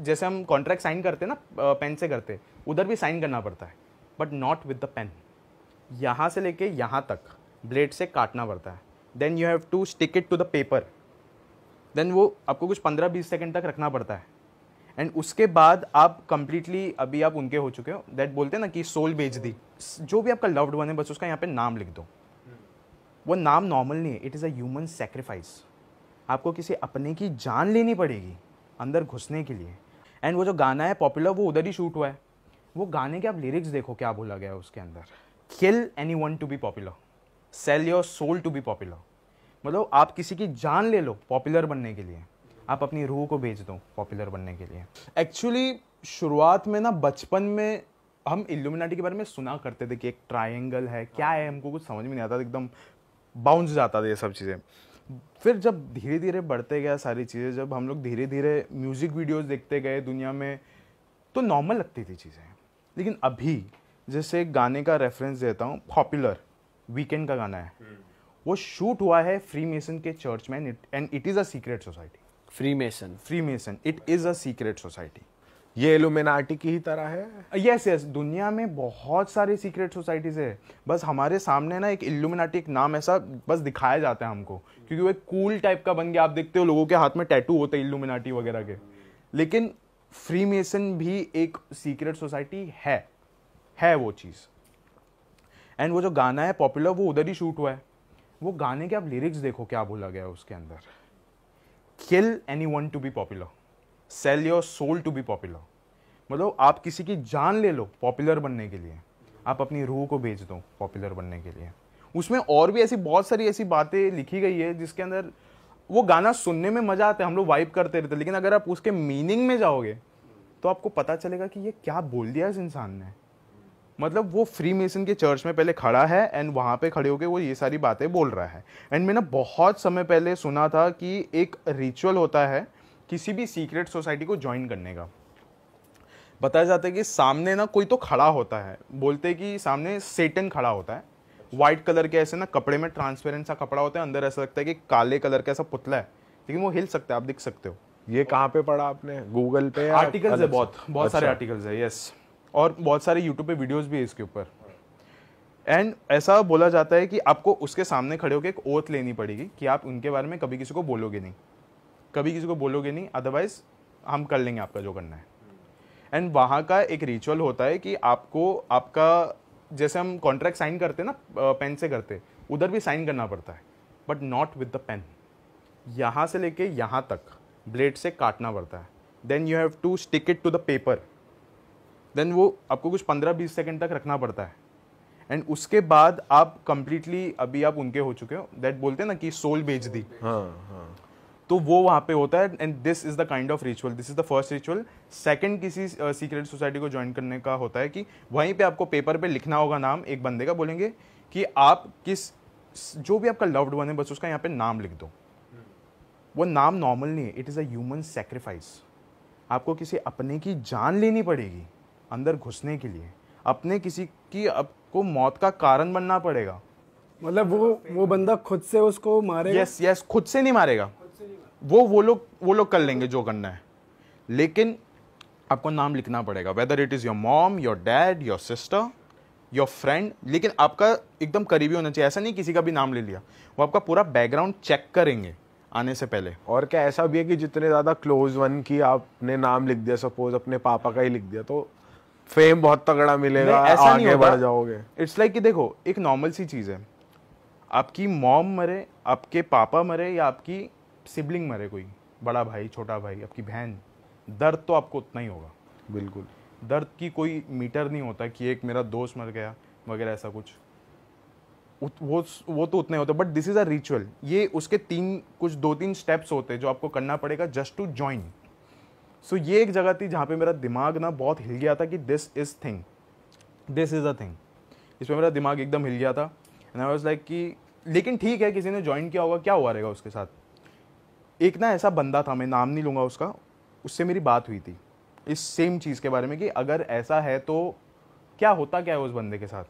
जैसे हम contract sign करते हैं ना पेन से करते उधर भी साइन करना पड़ता है but not with the pen यहाँ से लेके यहाँ तक ब्लेड से काटना पड़ता है. Then you have to stick it to the paper then वो आपको कुछ पंद्रह बीस सेकेंड तक रखना पड़ता है. एंड उसके बाद आप कंप्लीटली अभी आप उनके हो चुके हो दैट बोलते हैं ना कि सोल बेच दी जो भी आपका लव्ड वन है, बस उसका यहाँ पे नाम लिख दो. वो नाम नॉर्मल नहीं है it is a human sacrifice आपको किसी अपने की जान लेनी पड़ेगी, अंदर घुसने के लिए. एंड वो जो गाना है पॉपुलर वो उधर ही शूट हुआ है। वो गाने के आप लिरिक्स देखो क्या बोला गया है उसके अंदर। Kill anyone to be popular sell your soul to be popular मतलब आप किसी की जान ले लो पॉपुलर बनने के लिए। आप अपनी रूह को भेज दो पॉपुलर बनने के लिए। एक्चुअली शुरुआत में ना बचपन में हम इल्यूमिनाटी के बारे में सुना करते थे कि एक ट्रायंगल है। क्या है? हमको कुछ समझ में नहीं आता था, एकदम बाउंस जाता था ये सब चीज़ें। फिर जब धीरे धीरे बढ़ते गया सारी चीज़ें जब हम लोग धीरे धीरे म्यूज़िक वीडियोस देखते गए दुनिया में तो नॉर्मल लगती थी चीज़ें। लेकिन अभी जैसे गाने का रेफरेंस देता हूँ पॉपुलर वीकेंड का गाना है। वो शूट हुआ है फ्री मेसन के चर्च में and it is a secret society Freemason Freemason it is a secret society ये एलुमिनाटी की ही तरह है। यस यस दुनिया में बहुत सारी सीक्रेट सोसाइटीज है। बस हमारे सामने ना एक इल्यूमिनाटी एक नाम ऐसा बस दिखाया जाता है हमको। क्योंकि वो एक कूल टाइप का बन गया। आप देखते हो लोगों के हाथ में टैटू होते हैं इल्यूमिनाटी वगैरह के। लेकिन फ्री मेसन भी एक सीक्रेट सोसाइटी है। है वो चीज़। एंड वो जो गाना है पॉपुलर वो उधर ही शूट हुआ है। वो गाने के आप लिरिक्स देखो क्या बोला गया है उसके अंदर। Kill anyone to be popular sell your soul to be popular मतलब आप किसी की जान ले लो पॉपुलर बनने के लिए। आप अपनी रूह को भेज दो पॉपुलर बनने के लिए। उसमें और भी ऐसी बहुत सारी ऐसी बातें लिखी गई है जिसके अंदर वो गाना सुनने में मज़ा आता है, हम लोग वाइब करते रहते लेकिन अगर आप उसके मीनिंग में जाओगे तो आपको पता चलेगा कि ये क्या बोल दिया इस इंसान ने। मतलब वो फ्री मेसन के चर्च में पहले खड़ा है एंड वहाँ पे खड़े होकर वो ये सारी बातें बोल रहा है। एंड मैंने बहुत समय पहले सुना था कि एक रिचुअल होता है किसी भी सीक्रेट सोसाइटी को ज्वाइन करने का। बताया जाता है कि सामने ना कोई तो खड़ा होता है। बोलते हैं कि सामने सेटन खड़ा होता है। व्हाइट कलर के ऐसे ना कपड़े में ट्रांसपेरेंट सा कपड़ा होता है। अंदर ऐसा लगता है कि काले कलर का ऐसा पुतला है। लेकिन वो हिल सकता है आप दिख सकते हो। ये कहाँ पे पढ़ा आपने? गूगल पे आर्टिकल्स है बहुत बहुत सारे आर्टिकल्स है यस और बहुत सारे यूट्यूब पे वीडियोस भी है इसके ऊपर। एंड ऐसा बोला जाता है कि आपको उसके सामने खड़े होकर एक ओथ लेनी पड़ेगी कि आप उनके बारे में कभी किसी को बोलोगे नहीं। कभी किसी को बोलोगे नहीं अदरवाइज़ हम कर लेंगे आपका जो करना है। एंड वहाँ का एक रिचुअल होता है कि आपको, आपका जैसे हम कॉन्ट्रैक्ट साइन करते ना पेन से करते, उधर भी साइन करना पड़ता है but not with the pen यहाँ से लेके यहाँ तक ब्लेड से काटना पड़ता है। Then you have to stick it to the paper then वो आपको कुछ पंद्रह बीस सेकेंड तक रखना पड़ता है। एंड उसके बाद आप कंप्लीटली अभी आप उनके हो चुके हो दैट बोलते हैं ना कि सोल बेच दी हाँ हाँ। तो वो वहाँ पे होता है and this is the kind of ritual this is the first ritual second किसी सीक्रेट uh, सोसाइटी को ज्वाइन करने का होता है कि वहीं पे आपको पेपर पे लिखना होगा नाम एक बंदे का बोलेंगे कि आप किस जो भी आपका लव्ड वन है बस उसका यहाँ पे नाम लिख दो। वो नाम नॉर्मल नहीं है. It is a human sacrifice आपको किसी अपने की जान लेनी पड़ेगी अंदर घुसने के लिए। अपने किसी की आपको मौत का कारण बनना पड़ेगा। मतलब वो वो बंदा खुद से उसको मारेगा? यस यस खुद से नहीं मारेगा। वो वो लोग वो लोग कर लेंगे जो करना है। लेकिन आपको नाम लिखना पड़ेगा whether it is your mom your dad your sister your friend लेकिन आपका एकदम करीबी होना चाहिए। ऐसा नहीं किसी का भी नाम ले लिया वो आपका पूरा बैकग्राउंड चेक करेंगे आने से पहले। और क्या ऐसा भी है कि जितने ज़्यादा क्लोज वन की आपने नाम लिख दिया सपोज़ अपने पापा का ही लिख दिया तो फेम बहुत तगड़ा मिलेगा नहीं, ऐसा आगे होता। बढ़ जाओगे। इट्स लाइक कि देखो एक नॉर्मल सी चीज़ है। आपकी मॉम मरे आपके पापा मरे या आपकी सिबलिंग मरे कोई बड़ा भाई छोटा भाई आपकी बहन दर्द तो आपको उतना ही होगा। बिल्कुल। दर्द की कोई मीटर नहीं होता कि एक मेरा दोस्त मर गया वगैरह ऐसा कुछ। वो वो तो उतना ही होता but this is a ritual ये उसके तीन कुछ दो तीन स्टेप्स होते हैं जो आपको करना पड़ेगा जस्ट टू ज्वाइन सो ये एक जगह थी जहाँ पे मेरा दिमाग ना बहुत हिल गया था कि this is thing this is a thing इसमें मेरा दिमाग एकदम हिल गया था। एंड आई वाज लाइक कि लेकिन ठीक है किसी ने ज्वाइन किया होगा क्या हुआ रहेगा उसके साथ? एक ना ऐसा बंदा था, मैं नाम नहीं लूँगा उसका, उससे मेरी बात हुई थी। इस सेम चीज़ के बारे में कि अगर ऐसा है तो क्या होता क्या है उस बंदे के साथ?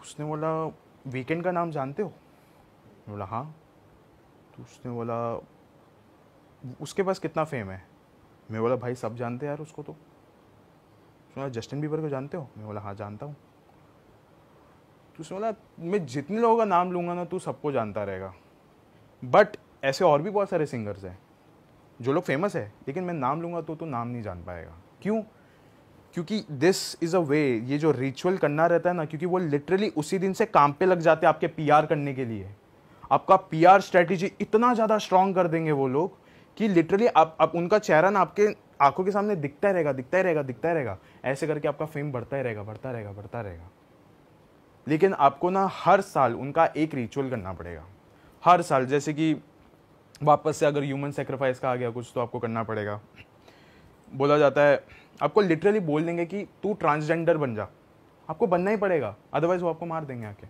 उसने बोला वीकेंड का नाम जानते हो? बोला हाँ। तो उसने बोला, उसके पास कितना फेम है? मैं बोला, भाई, सब जानते हैं यार उसको तो। बोला जस्टिन बीबर को जानते हो? मैं बोला हाँ जानता हूँ। तो उसने बोला, मैं जितने लोगों का नाम लूँगा ना, तू सबको जानता रहेगा। बट ऐसे और भी बहुत सारे सिंगर्स हैं जो लोग फ़ेमस है लेकिन मैं नाम लूँगा तो तू नाम नहीं जान पाएगा। क्यों? क्योंकि दिस इज़ अ वे ये जो रिचुअल करना रहता है ना क्योंकि वो लिटरली उसी दिन से काम पे लग जाते हैं आपके पीआर करने के लिए। आपका पीआर स्ट्रेटेजी इतना ज़्यादा स्ट्रांग कर देंगे वो लोग कि लिटरली आप, आप उनका चेहरा ना आपके आँखों के सामने दिखता रहेगा दिखता ही रहेगा दिखता ही रहेगा। ऐसे करके आपका फेम बढ़ता ही रहेगा बढ़ता रहेगा बढ़ता रहेगा। लेकिन आपको ना हर साल उनका एक रिचुअल करना पड़ेगा। हर साल जैसे कि वापस से अगर ह्यूमन सेक्रीफाइस का आ गया कुछ तो आपको करना पड़ेगा। बोला जाता है आपको लिटरली बोल देंगे कि तू ट्रांसजेंडर बन जा। आपको बनना ही पड़ेगा अदरवाइज़ वो आपको मार देंगे आके।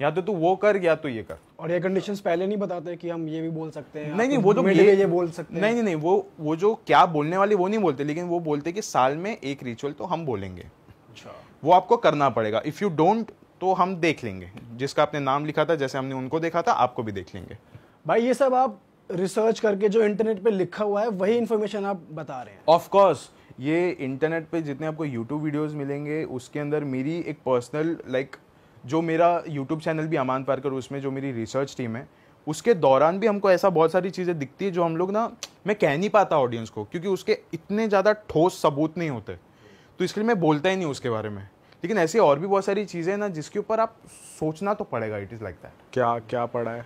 या तो तू वो कर या तो ये कर। और ये कंडीशंस पहले नहीं बताते कि हम ये भी बोल सकते हैं नहीं नहीं वो तो mid ये ये बोल सकते नहीं नहीं नहीं वो वो जो क्या बोलने वाले वो नहीं बोलते लेकिन वो बोलते कि साल में एक रिचुअल तो हम बोलेंगे। अच्छा। वो आपको करना पड़ेगा। इफ़ यू डोंट तो हम देख लेंगे। जिसका आपने नाम लिखा था जैसे हमने उनको देखा था आपको भी देख लेंगे। भाई ये सब आप रिसर्च करके जो इंटरनेट पे लिखा हुआ है वही इन्फॉर्मेशन आप बता रहे हैं। ऑफ़ कोर्स ये इंटरनेट पे जितने आपको यूट्यूब वीडियोस मिलेंगे उसके अंदर मेरी एक पर्सनल लाइक like, जो मेरा यूट्यूब चैनल भी अमान पारकर उसमें जो मेरी रिसर्च टीम है उसके दौरान भी हमको ऐसा बहुत सारी चीज़ें दिखती है जो हम लोग ना मैं कह नहीं पाता ऑडियंस को क्योंकि उसके इतने ज़्यादा ठोस सबूत नहीं होते। तो इसके लिए मैं बोलता ही नहीं उसके बारे में। लेकिन ऐसी और भी बहुत सारी चीज़ें ना जिसके ऊपर आप सोचना तो पड़ेगा इट इज़ लाइक दैट क्या क्या पड़ा है?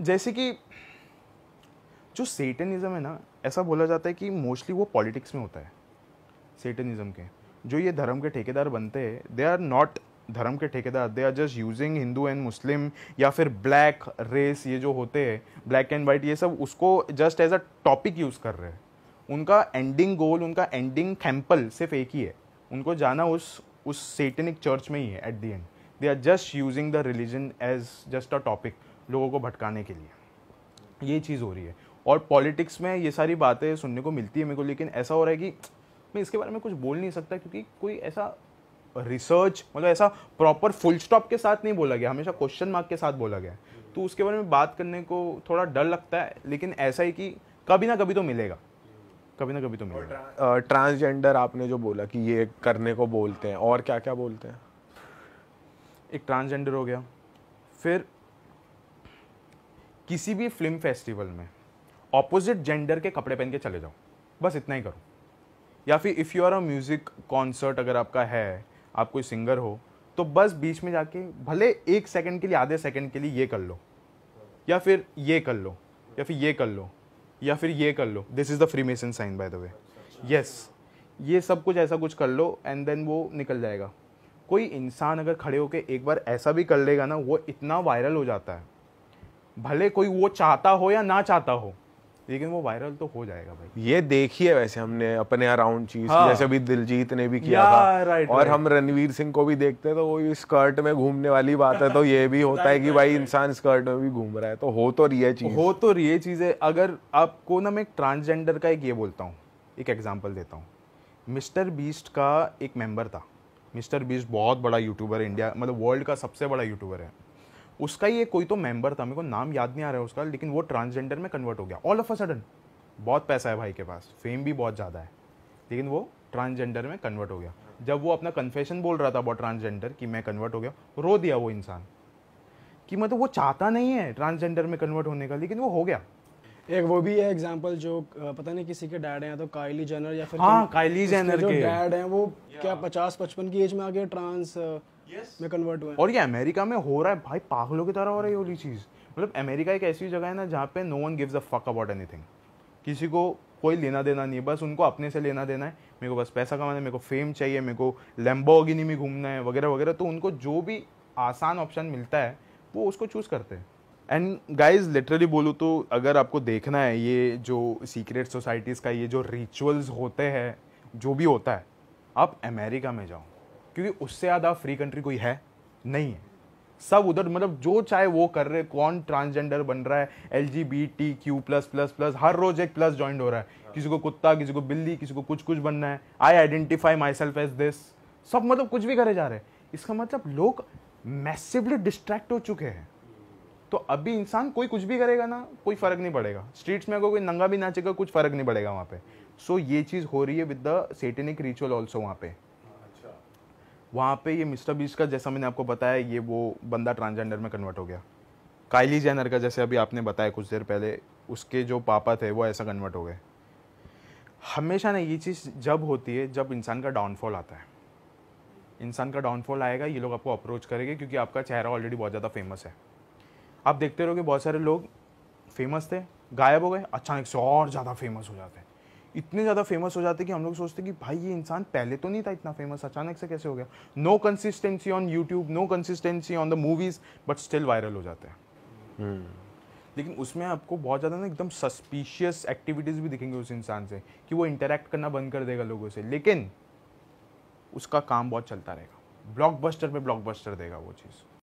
जैसे कि जो सेटनिज्म है ना, ऐसा बोला जाता है कि मोस्टली वो पॉलिटिक्स में होता है सेटनिज्म के। जो ये धर्म के ठेकेदार बनते हैं दे आर नॉट धर्म के ठेकेदार they are just using Hindu and Muslim या फिर ब्लैक रेस ये जो होते हैं ब्लैक एंड वाइट ये सब, उसको just as a topic use कर रहे हैं। उनका एंडिंग गोल उनका एंडिंग थैम्पल सिर्फ़ एक ही है। उनको जाना उस उस सेटनिक चर्च में ही है at the end they are just using the religion as just a topic लोगों को भटकाने के लिए। ये चीज़ हो रही है। और पॉलिटिक्स में ये सारी बातें सुनने को मिलती है मेरे को लेकिन ऐसा हो रहा है कि मैं इसके बारे में कुछ बोल नहीं सकता क्योंकि कोई ऐसा रिसर्च मतलब ऐसा प्रॉपर फुल स्टॉप के साथ नहीं बोला गया हमेशा क्वेश्चन मार्क के साथ बोला गया। तो उसके बारे में बात करने को थोड़ा डर लगता है लेकिन ऐसा ही कि कभी ना कभी तो मिलेगा। कभी ना कभी तो मिलेगा। ट्रांसजेंडर आपने जो बोला कि ये करने को बोलते हैं और क्या क्या बोलते हैं? एक ट्रांसजेंडर हो गया। फिर किसी भी फ़िल्म फेस्टिवल में ऑपोजिट जेंडर के कपड़े पहन के चले जाओ। बस इतना ही करो। या फिर if you are a music concert अगर आपका है, आप कोई सिंगर हो तो बस बीच में जाके भले एक सेकंड के लिए, आधे सेकंड के लिए ये कर लो। या फिर ये कर लो, या फिर ये कर लो, या फिर ये कर लो। This is the Freemason sign by the way yes ये सब कुछ ऐसा कुछ कर लो एंड देन वो निकल जाएगा। कोई इंसान अगर खड़े होकर एक बार ऐसा भी कर लेगा ना, वो इतना वायरल हो जाता है। भले कोई वो चाहता हो या ना चाहता हो लेकिन वो वायरल तो हो जाएगा भाई। ये देखी है वैसे हमने अपने अराउंड चीज़ हाँ। जैसे अभी दिलजीत ने भी किया था। राइट, और राइट। हम रणवीर सिंह को भी देखते हैं तो वो स्कर्ट में घूमने वाली बात है तो ये भी होता है कि भाई इंसान स्कर्ट में भी घूम रहा है तो हो तो रही है चीज़। हो तो चीज़ है अगर आपको ना मैं ट्रांसजेंडर का एक ये बोलता हूँ एक एग्ज़ाम्पल देता हूँ। मिस्टर बीस्ट का एक मेंबर था। मिस्टर बीस्ट बहुत बड़ा यूट्यूबर है इंडिया मतलब वर्ल्ड का सबसे बड़ा यूट्यूबर है। उसका ही एक कोई तो मेंबर था मेरे को नाम याद नहीं आ रहा है उसका लेकिन वो ट्रांसजेंडर में कन्वर्ट हो गया। ऑल ऑफ़ अ सडन बहुत पैसा है भाई के पास फेम भी बहुत ज़्यादा है लेकिन वो ट्रांसजेंडर में कन्वर्ट हो गया। जब वो अपना कन्फेशन बोल रहा था अबाउट ट्रांसजेंडर कि मैं कन्वर्ट हो गया रो दिया वो इंसान कि मतलब वो चाहता नहीं है ट्रांसजेंडर में कन्वर्ट होने का लेकिन वो हो गया। एक वो भी है एग्जांपल जो पता नहीं किसी के डैड हैं या तो काइली जेनर या फिर हाँ, काइली जेनर जो के। डैड हैं वो क्या पचास पचपन की एज में आगे ट्रांस में कन्वर्ट हुए और ये अमेरिका में हो रहा है भाई पागलों की तरह हो रही है ये वाली चीज़। मतलब अमेरिका एक ऐसी जगह है ना जहाँ पे no one gives a fuck about anything किसी को कोई लेना देना नहीं है बस उनको अपने से लेना देना है। मेरे को बस पैसा कमाना है मेरे को फेम चाहिए मेरे को लैम्बोगिनी में घूमना है वगैरह वगैरह। तो उनको जो भी आसान ऑप्शन मिलता है वो उसको चूज़ करते हैं। एंड गाइज़ लिटरली बोलूँ तो अगर आपको देखना है ये जो सीक्रेट सोसाइटीज़ का ये जो रिचुअल्स होते हैं जो भी होता है आप अमेरिका में जाओ। क्योंकि उससे ज़्यादा फ्री कंट्री कोई है नहीं है। सब उधर मतलब जो चाहे वो कर रहे कौन ट्रांसजेंडर बन रहा है L G B T Q plus plus plus हर रोज एक प्लस ज्वाइन हो रहा है। किसी को कुत्ता किसी को बिल्ली किसी को कुछ कुछ बनना है। I identify myself as this सब मतलब कुछ भी करे जा रहे हैं। इसका मतलब लोग मैसिवली डिस्ट्रैक्ट हो चुके हैं। तो अभी इंसान कोई कुछ भी करेगा ना कोई फ़र्क नहीं पड़ेगा। स्ट्रीट्स में अगर कोई नंगा भी नाचेगा कुछ फ़र्क नहीं पड़ेगा वहाँ पे। सो so, ये चीज़ हो रही है with the satanic ritual also वहाँ पे। वहाँ पे ये मिस्टर बीस का, जैसा मैंने आपको बताया, ये वो बंदा ट्रांसजेंडर में कन्वर्ट हो गया। काइली जेनर का, जैसे अभी आपने बताया कुछ देर पहले, उसके जो पापा थे, वो ऐसा कन्वर्ट हो गए। हमेशा ना ये चीज़ जब होती है, जब इंसान का डाउनफॉल आता है। इंसान का डाउनफॉल आएगा, ये लोग आपको अप्रोच करेंगे, क्योंकि आपका चेहरा ऑलरेडी बहुत ज़्यादा फ़ेमस है। आप देखते रहोगे, बहुत सारे लोग फ़ेमस थे, गायब हो गए, अचानक से और ज़्यादा फ़ेमस हो जाते हैं। इतने ज़्यादा फ़ेमस हो जाते हैं कि हम लोग सोचते हैं कि भाई ये इंसान पहले तो नहीं था इतना फ़ेमस अचानक से कैसे हो गया? No consistency on YouTube no consistency on the movies but still viral हो जाते हैं। लेकिन उसमें आपको बहुत ज़्यादा ना एकदम सस्पिशियस एक्टिविटीज़ भी दिखेंगे उस इंसान से कि वो इंटरेक्ट करना बंद कर देगा लोगों से। लेकिन उसका काम बहुत चलता रहेगा। ब्लॉकबस्टर पे ब्लॉकबस्टर देगा वो चीज़।